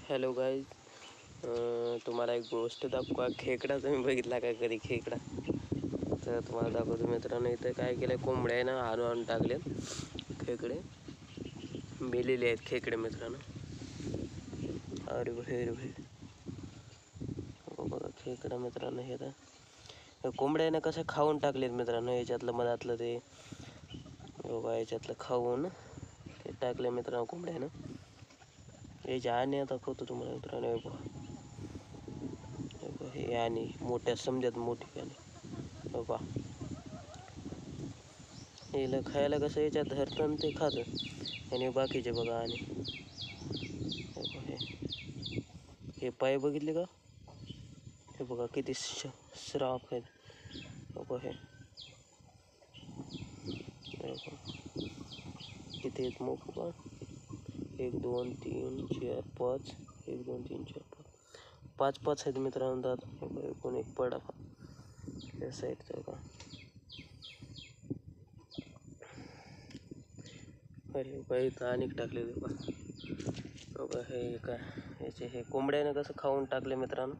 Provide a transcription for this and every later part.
Hello guys तुम्हाला एक गोष्ट दाखवा. का खेकडा तुम्ही बघितला का कधी खेकडा? तर तुम्हाला दाखवतो मित्रांनो इथं काय केलं कोंबड्या आहे ना आणून आणून टाकले खेकडे. मेलेले आहेत खेकडे मित्रांनो. अरे भाई अरे भाई हो बघा खेकडा मित्रांनो हे तर कोंबड्यानं कसं खाऊन टाकलेत मित्रांनो? याच्यातलं मधातलं ते. हो बघा याच्यातलं खाऊन ते टाकले मित्रांनो कोंबड्यानं आणि आता दाखवतो तुम्हाला मित्रांनो हे बघा हे हे आणि मोठ्या समजात मोठी हे बघा हिला खायला ते खातं आणि बाकीचे बघा आणि हे हे हे पाय बघितले का हे बघा किती श्राप हे बघा हे हे किती आहेत मोठ एक, दोन, तीन, चार, पाच. एक, दोन, तीन, चार, पाच. पाच पाच हे एकूण एक पडा या साईडचा का अरे बाई तर अनेक टाकले बघा. बघा, हे हे टाकले मित्रांनो.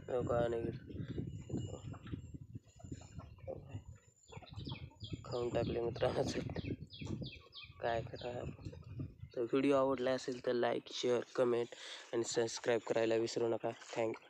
हे लावून टाकले मित्रांनो. काय करा? तर व्हिडिओ आवडला असेल तर लाईक शेअर कमेंट आणि सबस्क्राईब करायला विसरू नका. थँक्यू.